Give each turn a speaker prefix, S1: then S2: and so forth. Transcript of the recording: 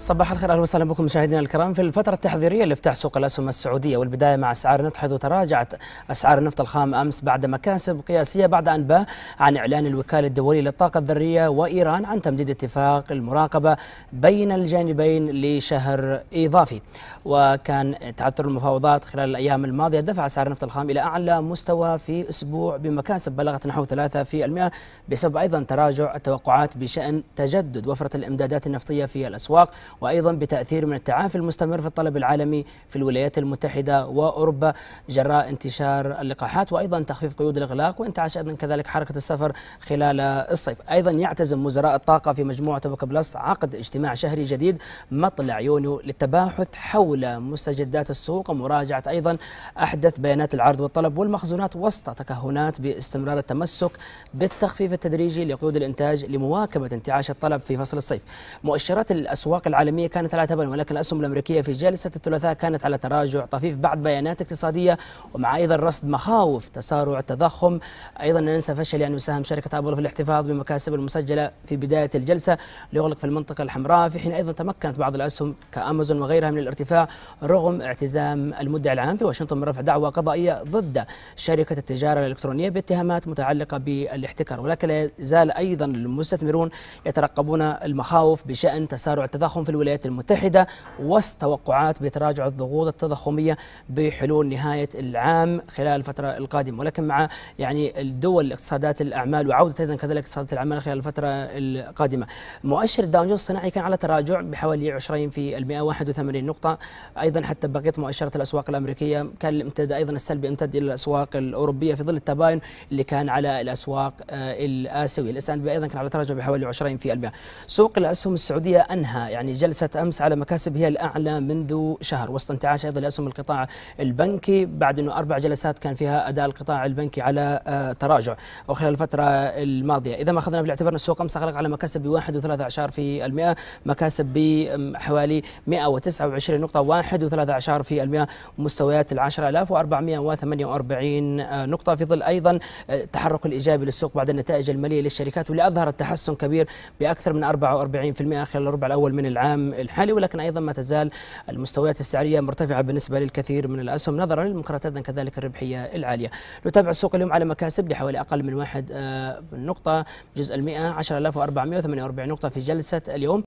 S1: صباح الخير أهلا وسهلا بكم مشاهدينا الكرام. في الفترة التحضيرية لافتتاح سوق الأسهم السعودية والبداية مع أسعار النفط حيث تراجعت أسعار النفط الخام أمس بعد مكاسب قياسية بعد أنباء عن إعلان الوكالة الدوليه للطاقة الذرية وإيران عن تمديد اتفاق المراقبة بين الجانبين لشهر إضافي. وكان تعثر المفاوضات خلال الأيام الماضية دفع أسعار النفط الخام إلى أعلى مستوى في أسبوع بمكاسب بلغت نحو 3% بسبب أيضا تراجع التوقعات بشأن تجدد وفرة الإمدادات النفطية في الأسواق. وأيضا بتأثير من التعافي المستمر في الطلب العالمي في الولايات المتحدة وأوروبا. جراء انتشار اللقاحات وأيضا تخفيف قيود الإغلاق وانتعاش أيضا كذلك حركة السفر خلال الصيف، أيضا يعتزم وزراء الطاقة في مجموعة توبك بلس عقد اجتماع شهري جديد مطلع يونيو للتباحث حول مستجدات السوق. ومراجعة أيضا أحدث بيانات العرض والطلب والمخزونات وسط تكهنات باستمرار التمسك بالتخفيف التدريجي لقيود الإنتاج لمواكبة انتعاش الطلب في فصل الصيف. مؤشرات الأسواق العالمية كانت على تبن ولكن الأسهم الأمريكية في جلسه الثلاثاء كانت على تراجع طفيف بعد بيانات اقتصادية ومع أيضا رصد مخاوف تسارع التضخم. أيضا ننسى فشل يعني مساهم شركة أبل في الاحتفاظ بمكاسب المسجلة في بداية الجلسة ليغلق في المنطقة الحمراء. في حين أيضا تمكنت بعض الأسهم كأمازون وغيرها من الارتفاع رغم اعتزام المدعي العام في واشنطن من رفع دعوى قضائية ضد شركة التجارة الإلكترونية باتهامات متعلقة بالاحتكار. ولكن لا يزال أيضا المستثمرون يترقبون المخاوف بشأن تسارع التضخم في الولايات المتحدة وسط توقعات بتراجع الضغوط التضخمية بحلول نهاية العام خلال الفترة القادمة. ولكن مع يعني الدول اقتصادات الأعمال وعودة أيضا كذلك اقتصادات الأعمال خلال الفترة القادمة. مؤشر الداون جونز الصناعي كان على تراجع بحوالي 20 في المئة 81 نقطة. أيضا حتى بقية مؤشرات الأسواق الأمريكية كان الامتداد أيضا السلبي امتد إلى الأسواق الأوروبية في ظل التباين اللي كان على الأسواق الآسيوية. الإس بي أيضا كان على تراجع بحوالي 20 في المئة. سوق الأسهم السعودية أنهى يعني جلسة أمس على مكاسب هي الأعلى منذ شهر. وسط انتعاش أيضا لأسهم القطاع البنكي بعد أنه أربع جلسات كان فيها أداء القطاع البنكي على تراجع. وخلال الفترة الماضية إذا ما أخذنا بالاعتبار أن السوق أمس أغلق على مكاسب ب 1.13 في المئة مكاسب بحوالي 129 نقطة 1.13 في المئة مستويات ال 10448 نقطة. في ظل أيضا التحرك الإيجابي للسوق بعد النتائج المالية للشركات واللي أظهرت تحسن كبير بأكثر من 44% خلال الربع الأول من العام. الحالي ولكن أيضا ما تزال المستويات السعرية مرتفعة بالنسبة للكثير من الأسهم نظرا للمنكرات أيضا كذلك الربحية العالية. نتابع السوق اليوم على مكاسب لحوالي أقل من واحد نقطة جزء المئة 10448 نقطة في جلسة اليوم